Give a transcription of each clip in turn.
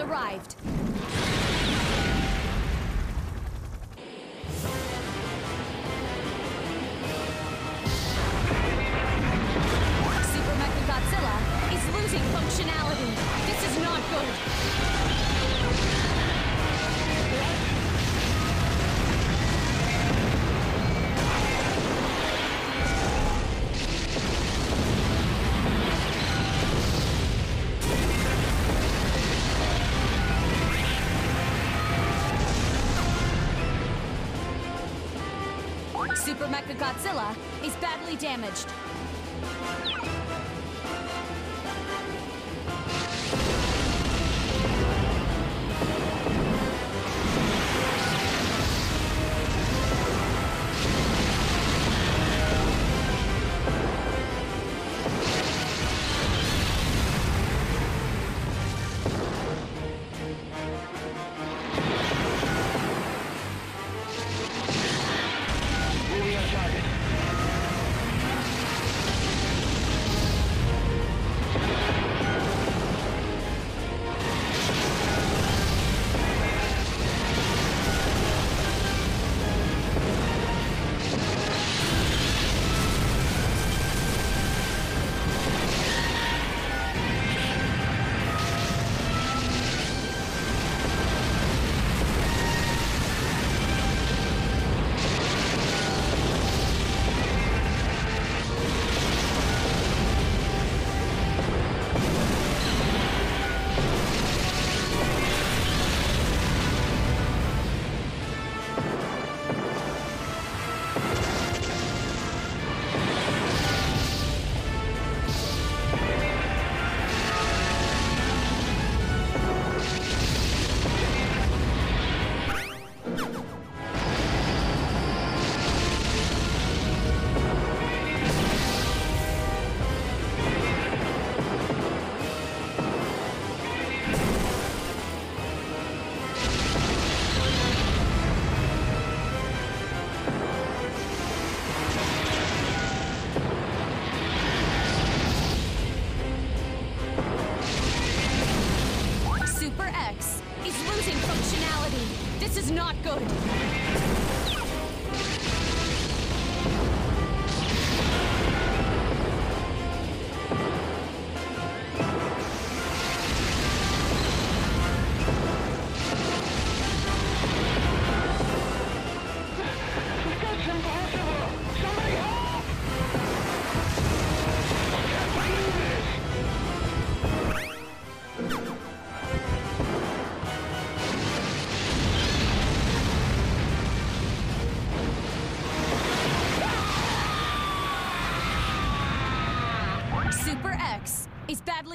arrived. Zilla is badly damaged.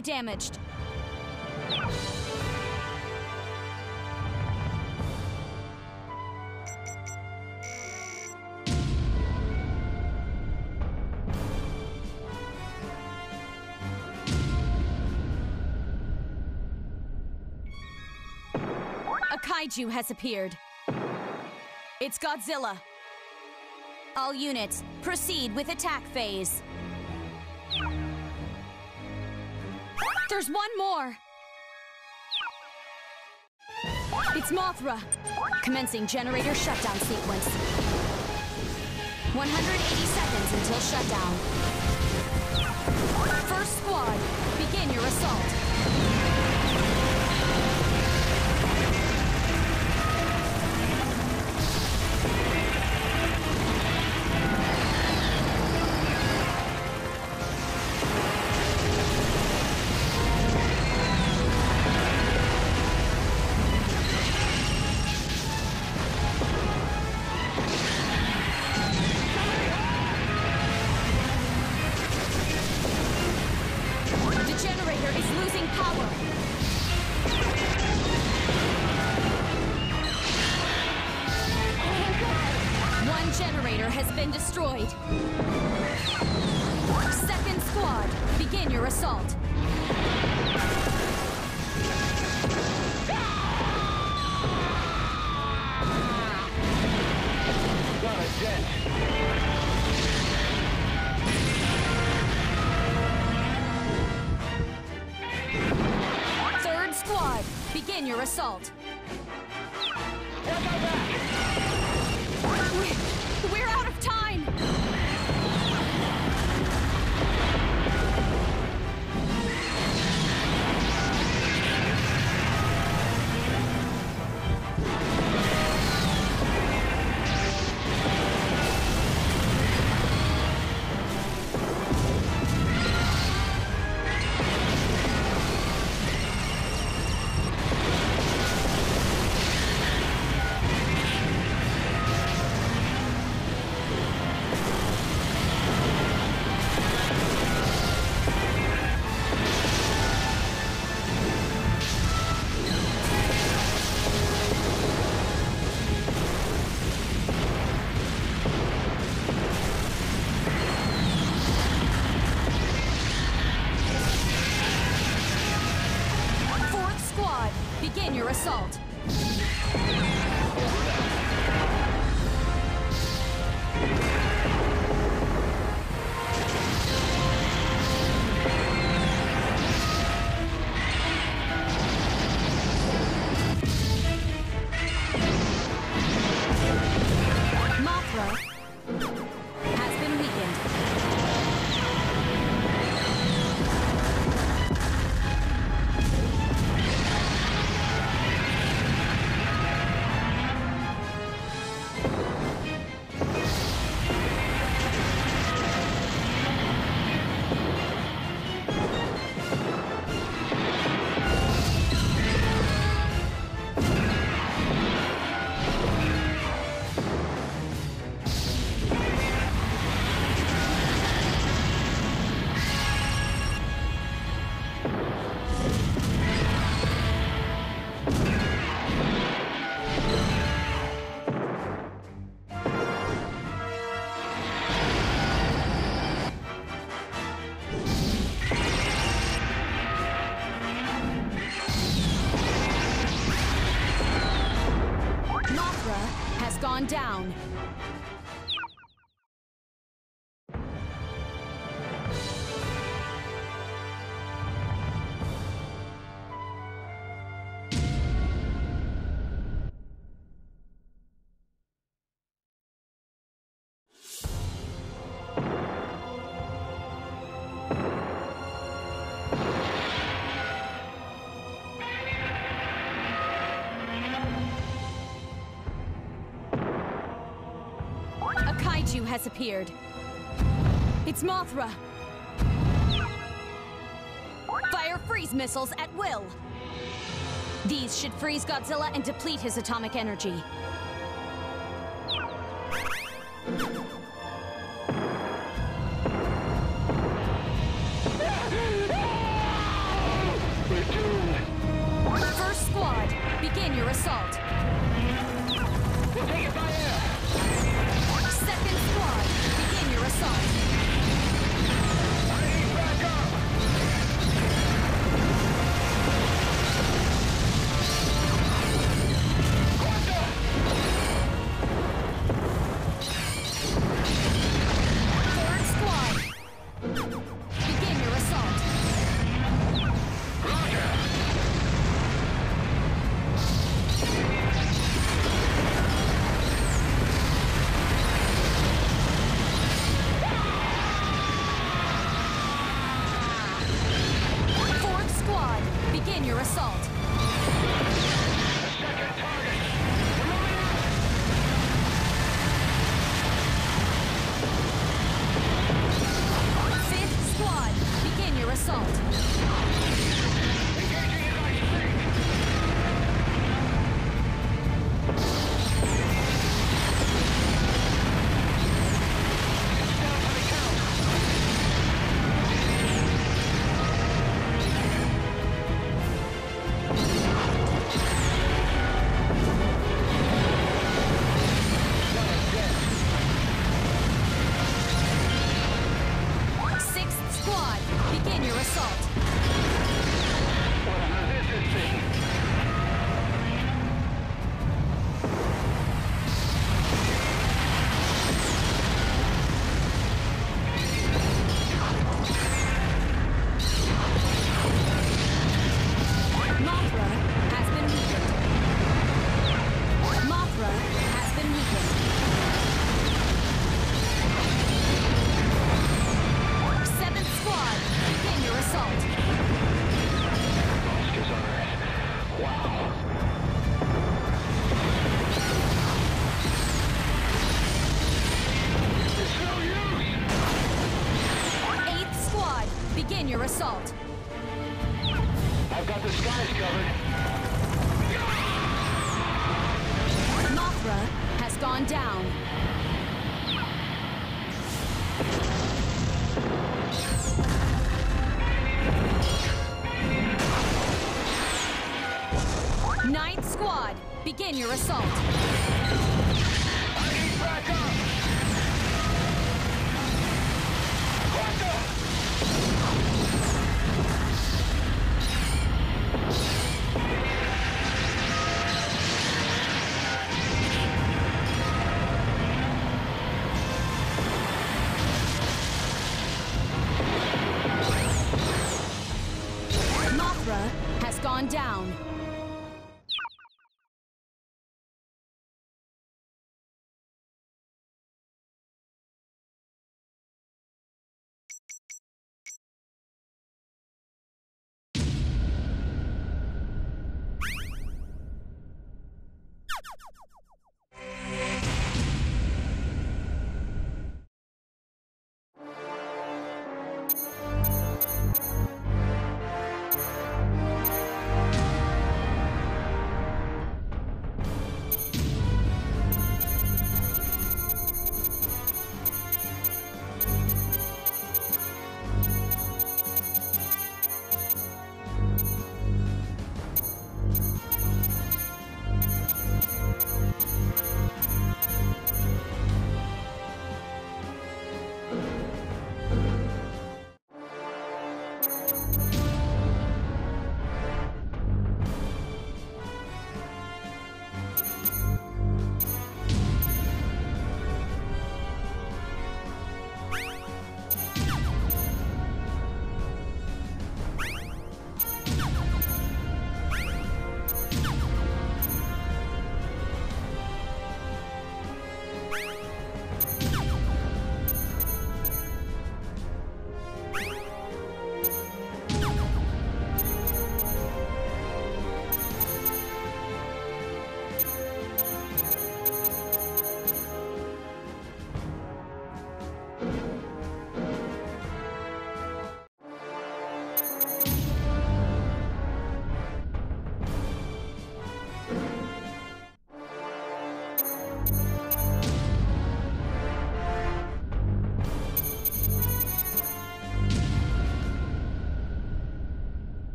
damaged. A kaiju has appeared. It's Godzilla. All units, proceed with attack phase. There's one more! It's Mothra! Commencing generator shutdown sequence. 180 seconds until shutdown. First squad, begin your assault. Down. Has appeared. It's Mothra. Fire freeze missiles at will. These should freeze Godzilla and deplete his atomic energy. assault. Ninth squad, begin your assault.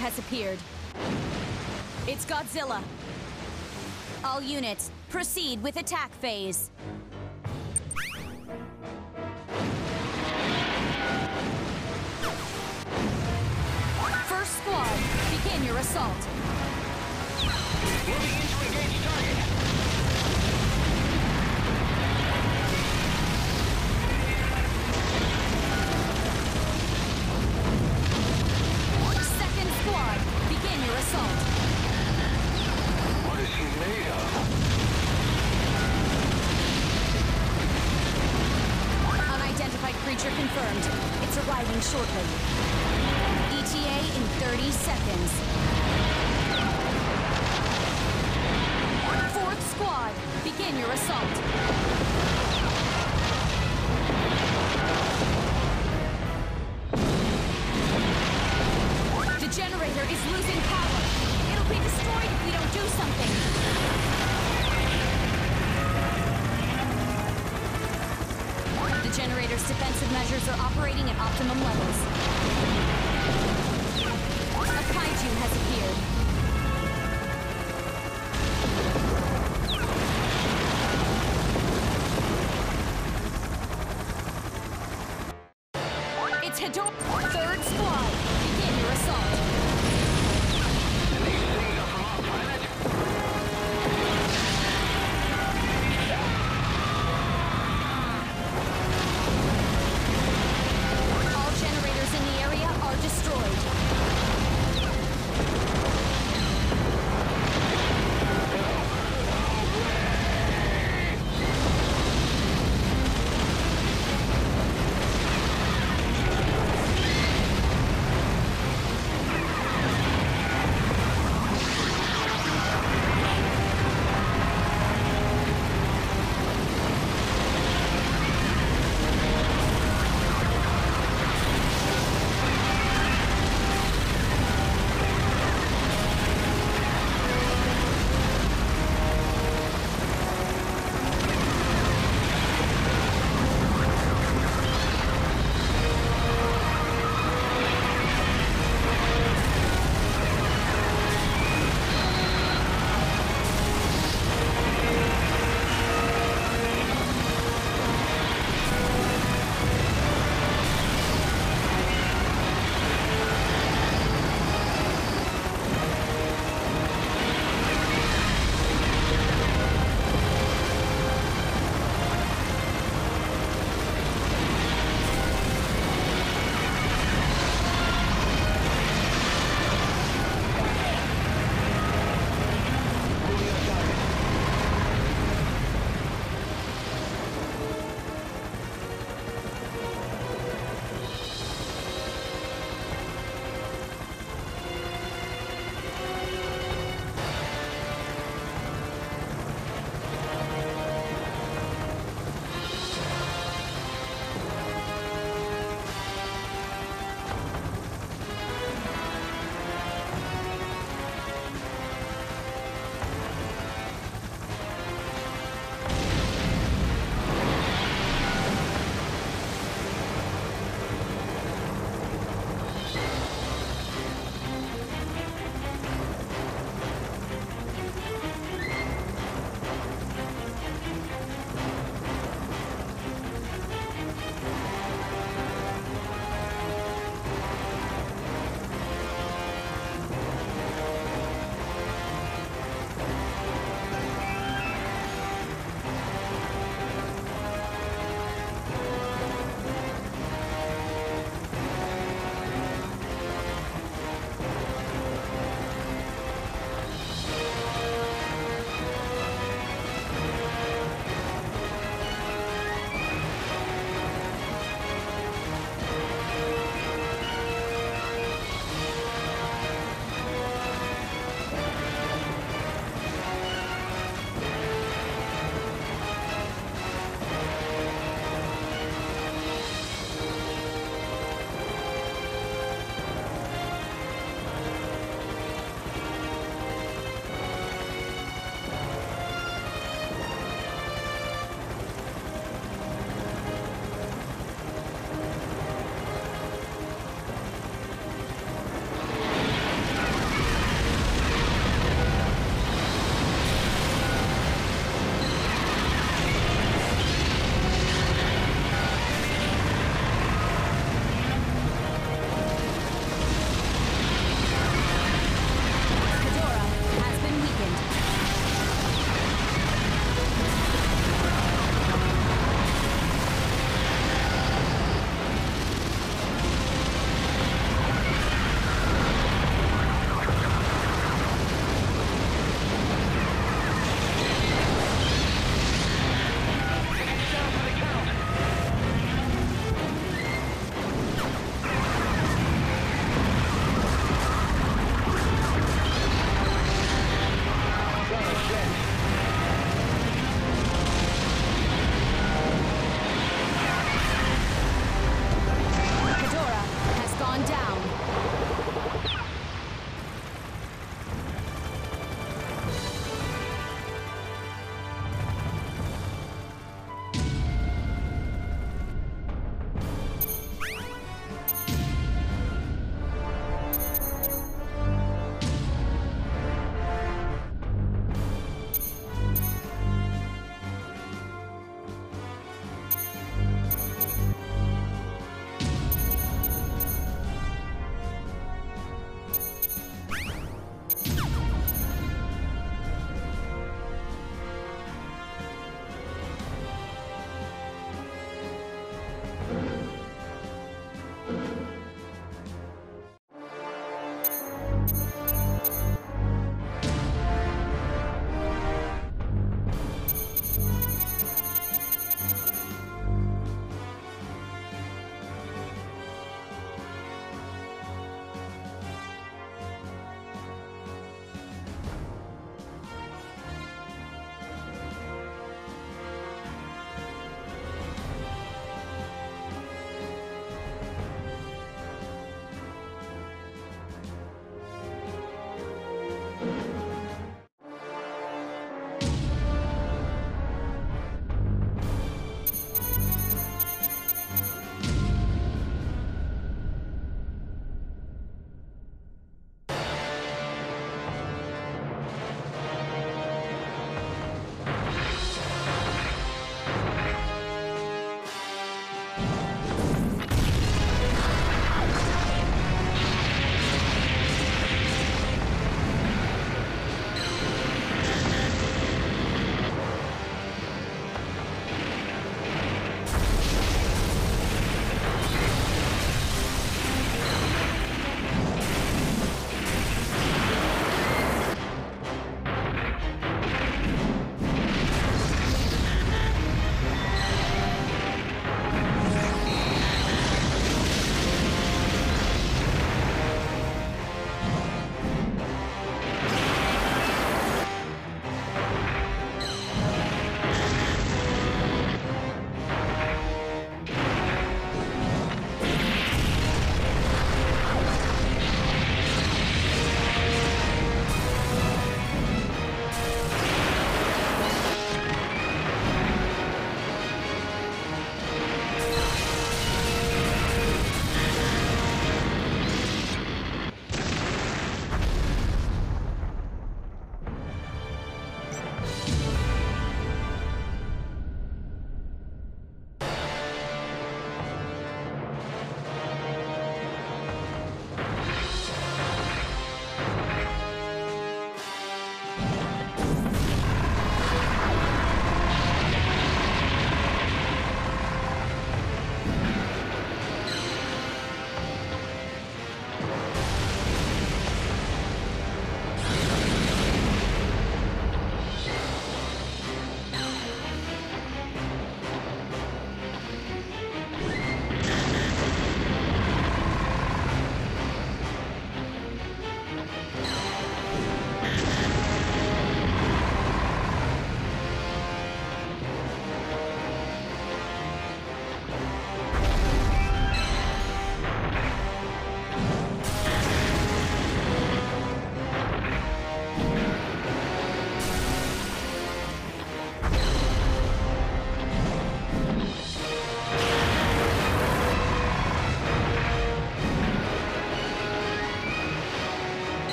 has appeared. It's Godzilla. All units, proceed with attack phase. maximum level.